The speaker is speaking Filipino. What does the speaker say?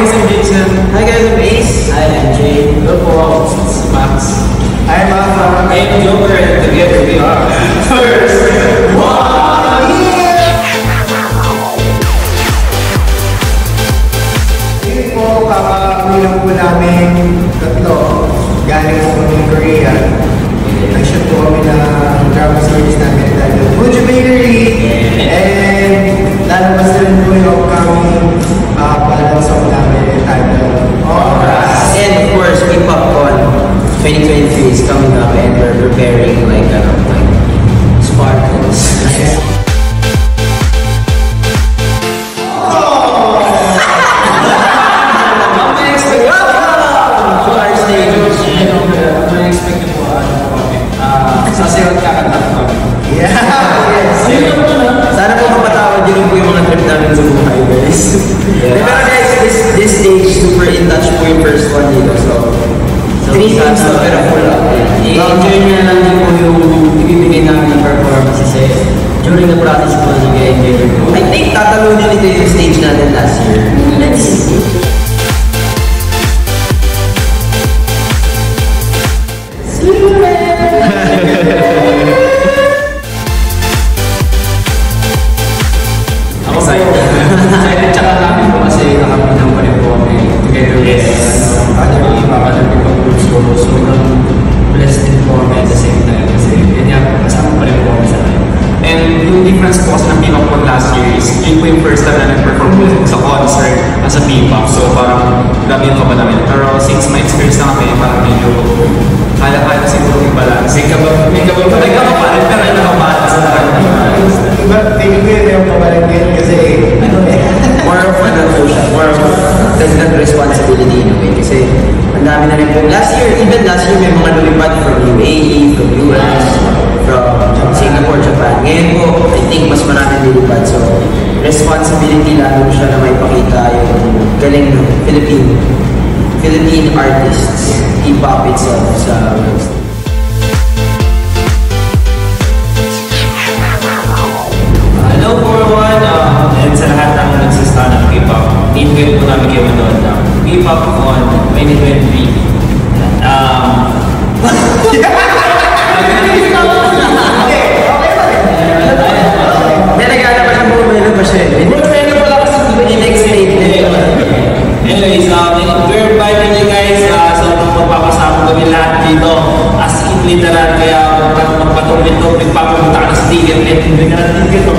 Ace and Jason. Hi guys, I'm Ace. Hi, I'm Jay. Hello po, si Max. I'm Alpha. I'm Joker and together we are First Yun po, kakaulang po namin 2023 is coming up and we're preparing like, ano, tatalunin nito yung stage natin last year. Ako excited. yung difference po kasi ng P-pop po last year is yun po yung first time na nag-perform po sa concert as a P-pop. So parang grabe yung kaba namin. Pero since my experience na kami, parang medyo kaya-kaya siguro yung balance. May kabag, may kabag, may kabag, pero yung nakabalance na kami. Iba, tingin ko yun yung kabalan din kasi ano eh. more of ano po siya, more of dagdag responsibility in a way. Kasi ang dami na rin po. Last year, even last year, may mga lumipad from UAE, from think mas marami lumipad. So, responsibility lalo siya na may pakita yung galing ng Philippine Philippine artists, hip-hop itself sa we're inviting you guys uh, sa magpapasama kami lahat dito. As in literal, kaya magpatungin to, nagpapapunta ka sa ticket, hindi ka na ticket, pag